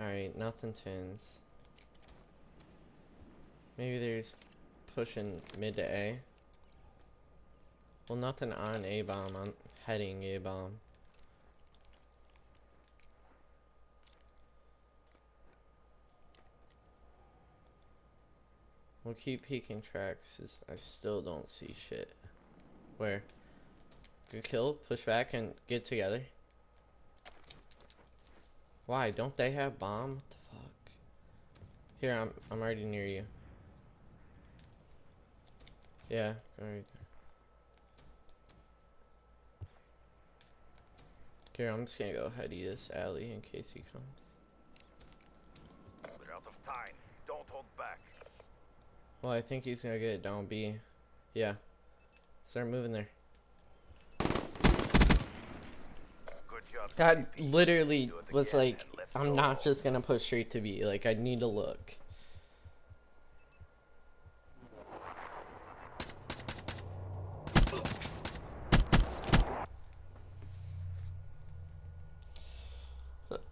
Alright, nothing turns. Maybe there's pushing mid to A. Well, nothing on A bomb. I'm heading A bomb. We'll keep peeking tracks. 'cause I still don't see shit. Where? Good kill. Push back and get together. Why? Don't they have bomb? What the fuck? Here, I'm I'm already near you. Yeah, go right there. Here, I'm just gonna go ahead heady this alley in case he comes. We're out of time. Don't hold back. Well, I think he's gonna get it down B. Yeah. Start moving there. Good job. That literally was like, I'm not just gonna push straight to B. Like, I need to look.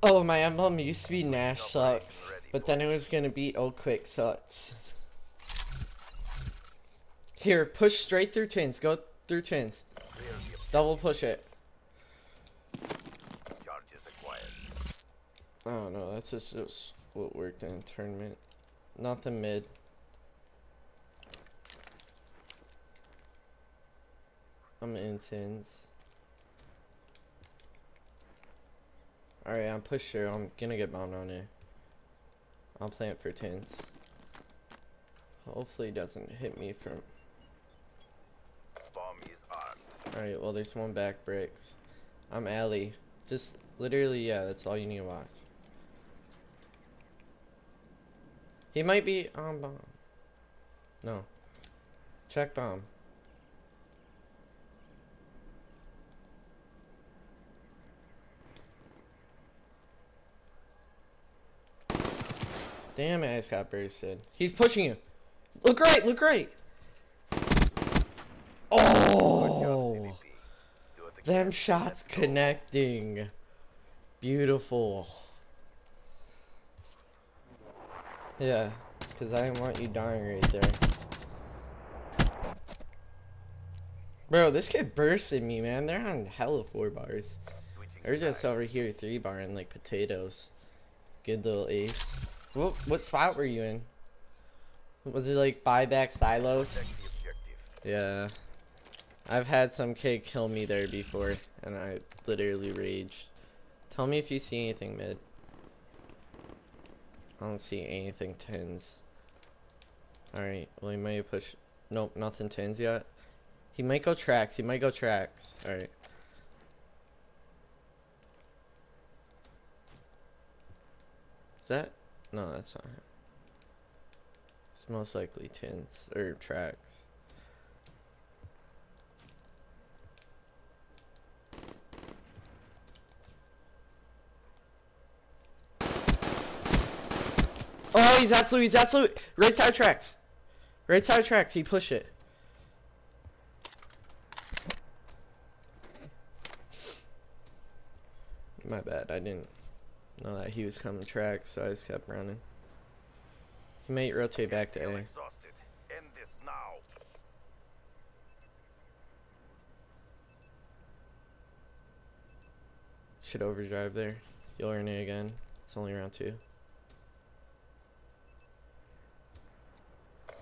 Oh, my emblem used to be Nash sucks, but then it was gonna be Oh Quick sucks. Here, push straight through tins. Go through tins. Double push it. charges acquired. I don't know. That's just, just what worked in tournament. Not the mid. I'm in tins. Alright, I'm pushed through. I'm gonna get bombed on here. I'll plant for tins. Hopefully it doesn't hit me from... Alright, well there's one back bricks. I'm alley. Just literally, yeah, that's all you need to watch. He might be on bomb. No. Check bomb. Damn it, I just got bursted. He's pushing you. Look right, look right. Oh! job, CDP. Do it again. Them shots connecting. Beautiful. Yeah, because I didn't want you dying right there. Bro, this kid bursted me, man. They're on hella four bars. They're just over here three barring like potatoes. Good little ace. What, what spot were you in? Was it like buyback silos? Yeah. I've had some kid kill me there before, and I literally raged. Tell me if you see anything mid. I don't see anything tins. Alright, well he may push. Nope, nothing tins yet. He might go tracks, he might go tracks. Alright. Is that? No, that's not him. It's most likely tins, or tracks. He's absolute, he's absolute. Right side tracks. Right side tracks, he pushed it. My bad, I didn't know that he was coming track, so I just kept running. He might rotate back to A. exhausted. End this now. Should overdrive there. You'll earn it again. It's only round two.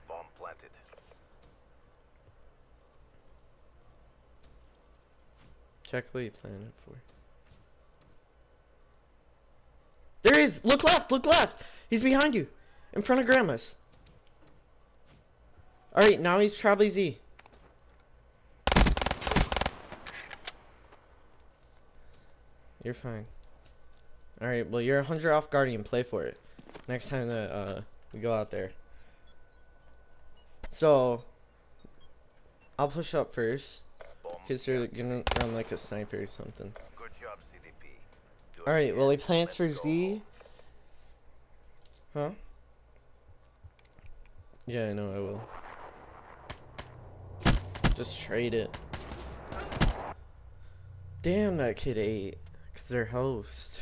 Bomb planted. Check what you planned it for. There he is! Look left! Look left! He's behind you! In front of grandma's. Alright, now he's probably Z. You're fine. Alright, well you're 100 off Guardian, play for it. Next time that uh, we go out there. So, I'll push up first. Because they're planted. gonna run like a sniper or something. Good job, CDP. Alright, well he plants for. Z. Huh? Yeah, I know I will. Just trade it. Damn, that kid ate. Because they're host.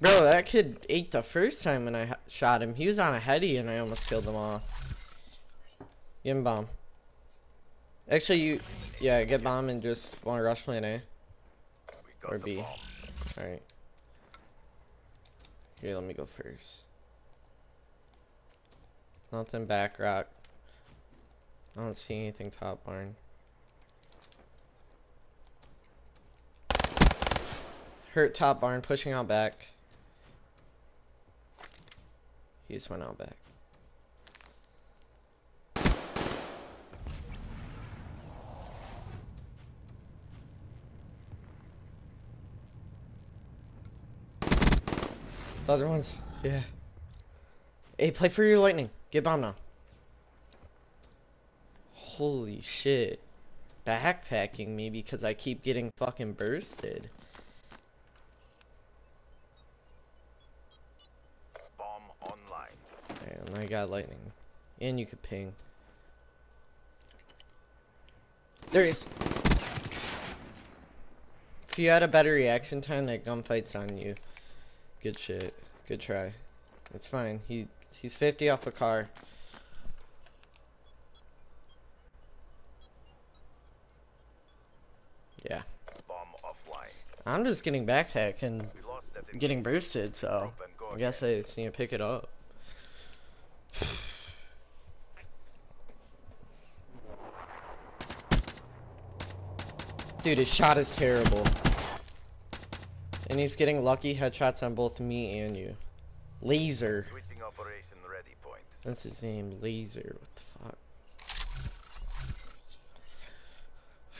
Bro, that kid ate the first time when I shot him. He was on a heady and I almost killed him off. Him bomb. Actually, you, yeah, get bomb and just want to rush plan A or B. Alright. Here, let me go first. Nothing back rock. I don't see anything top barn. Hurt top barn, pushing out back. He just went out back. The other ones, yeah. Hey, play for your lightning. Get bomb now. Holy shit. Backpacking me because I keep getting fucking bursted. Bomb online. And I got lightning. And you could ping. There he is. If you had a better reaction time, that gunfight's on you. Good shit. Good try. It's fine. He he's 50 off a car. Yeah. I'm just getting backpack and getting boosted, so I guess. I just need to pick it up. Dude, his shot is terrible. And he's getting lucky headshots on both me and you. Laser. Switching operation ready point. That's his name, Laser. What the fuck?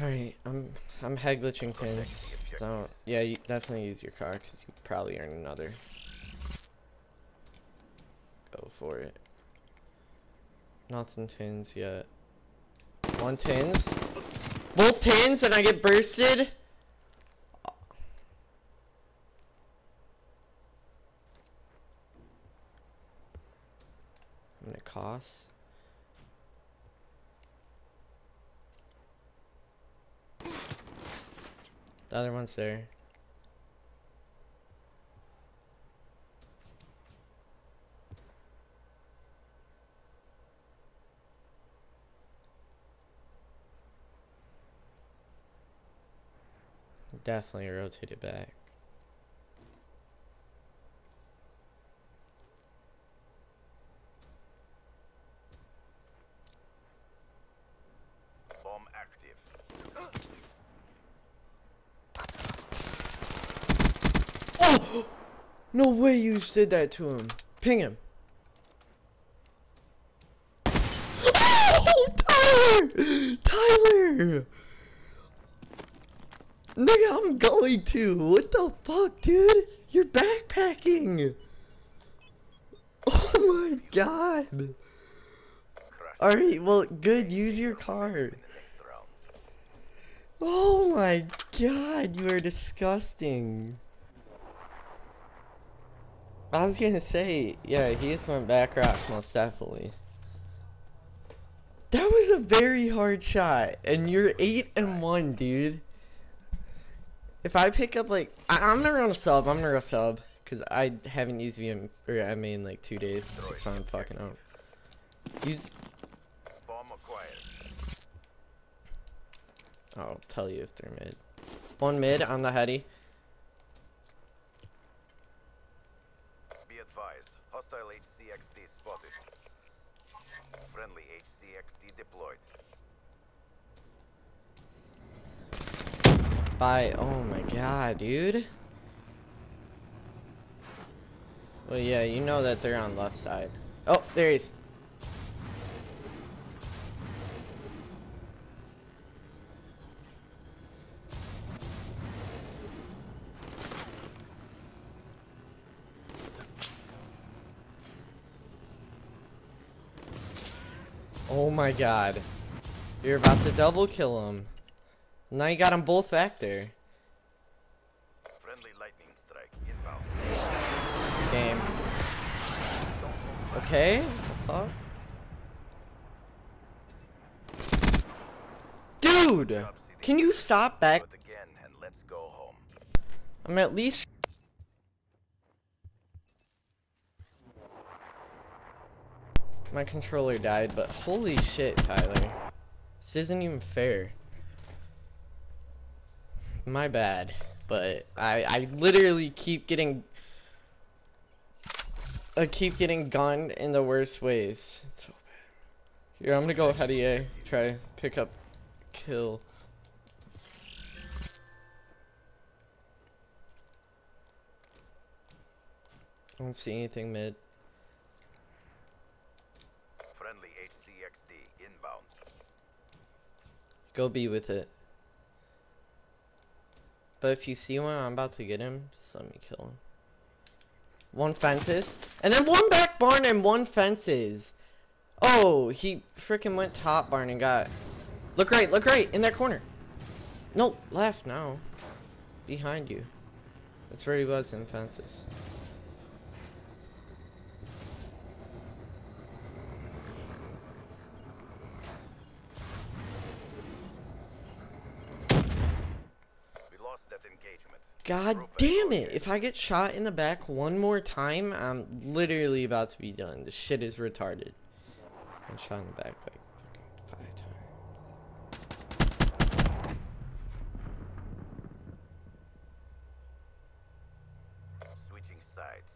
Alright, I'm I'm head glitching things. So yeah, you definitely use your car because you probably earn another. Go for it. Nothing tins yet. One tins. Both tins and I get bursted. Cost. The other one's there. Definitely rotate it back. Bomb active. Oh! No way you did that to him. Ping him. Oh, Tyler! Tyler! Nigga, I'm going to. What the fuck, dude? You're backpacking. Oh my god. Alright, well, good. Use your in car. the next round. Oh my god, you are disgusting. I was gonna say, yeah, he just went back rock, most definitely. That was a very hard shot, and you're 8 and 1, dude. If I pick up, like, I I'm gonna run a sub, I'm gonna run a sub, because I haven't used VM or MA in like two days, so I'm fucking out. Use, Bomb acquired. I'll tell you if they're mid. One mid on the heady. Be advised. Hostile HCXD spotted. Friendly HCXD deployed. By oh my god, dude. Well, yeah, you know that they're on left side. Oh, there he is. Oh my god. You're about to double kill him. Now you got them both back there. Friendly lightning strike inbound. Game. Okay, what the fuck? Dude! Can you stop back? Do it again and let's go home. I'm at least My controller died, but holy shit, Tyler. This isn't even fair. My bad, but I I literally keep getting I keep getting gunned in the worst ways. It's so bad. Here, I'm gonna go of you. Try pick up kill. I don't see anything mid. Friendly HCXD inbound. Go be with it. But if you see one, I'm about to get him. Just let me kill him. One fences. And then one back barn and one fences. Oh, he freaking went top barn and got... Look right, look right, in that corner. No, left now. Behind you. That's where he was in fences. We lost that engagement. God damn it! If I get shot in the back one more time, I'm literally about to be done. The shit is retarded. I'm shot in the back like fucking five times. Switching sides.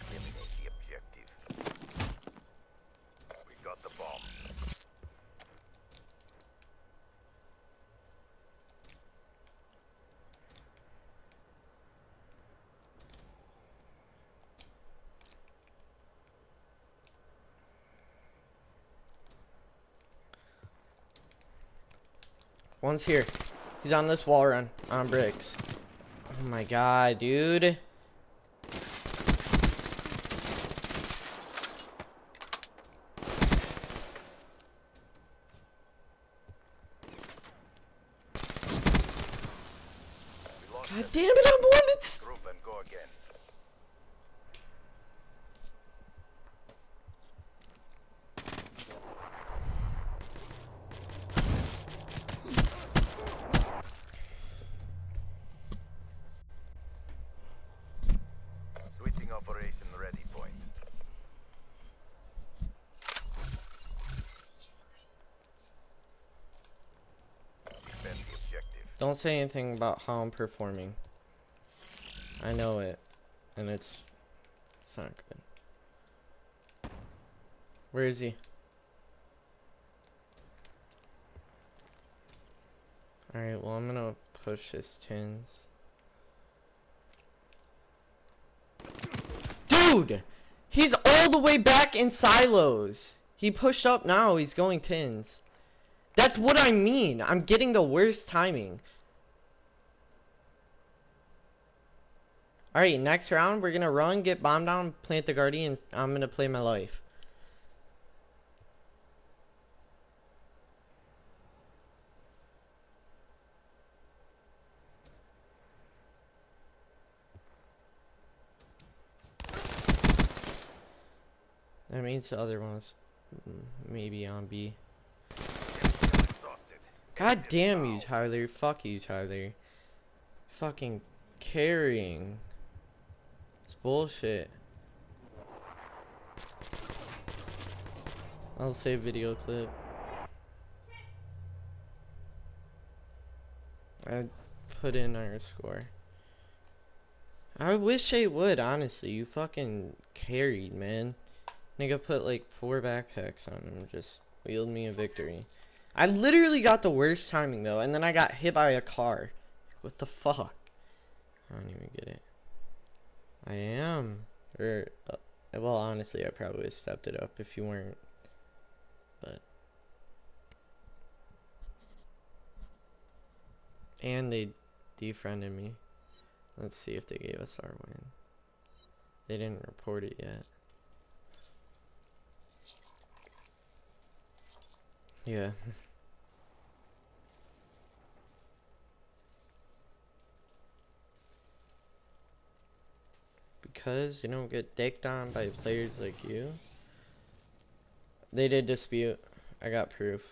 Eliminate the objective. We got the bomb. One's here. He's on this wall run on bricks. Oh my god, dude. God damn it, I'm bullets! group and go again. Switching operation ready point. Defend the objective. Don't say anything about how I'm performing. I know it. And it's it's not good. Where is he? Alright, well I'm gonna push his tins. Dude! He's all the way back in silos! He pushed up now, he's going tins. That's what I mean. I'm getting the worst timing. Alright, next round, we're gonna run, get bombed down, plant the guardian, I'm gonna play my life. That means the other ones. mm, maybe on B. God damn you. Tyler. Fuck you, Tyler. Fucking carrying. It's bullshit. I'll save video clip. I put in our score. I wish they would, honestly. You fucking carried, man. Nigga put like four backpacks on him, just wheeled me a victory. I literally got the worst timing though, and then I got hit by a car. What the fuck? I don't even get it. I am. Or, uh, well, honestly, I probably stepped it up if you weren't. But. And they defriended me. Let's see if they gave us our win. They didn't report it yet. Yeah. because you don't get dicked on by players like you. They did dispute. I got proof.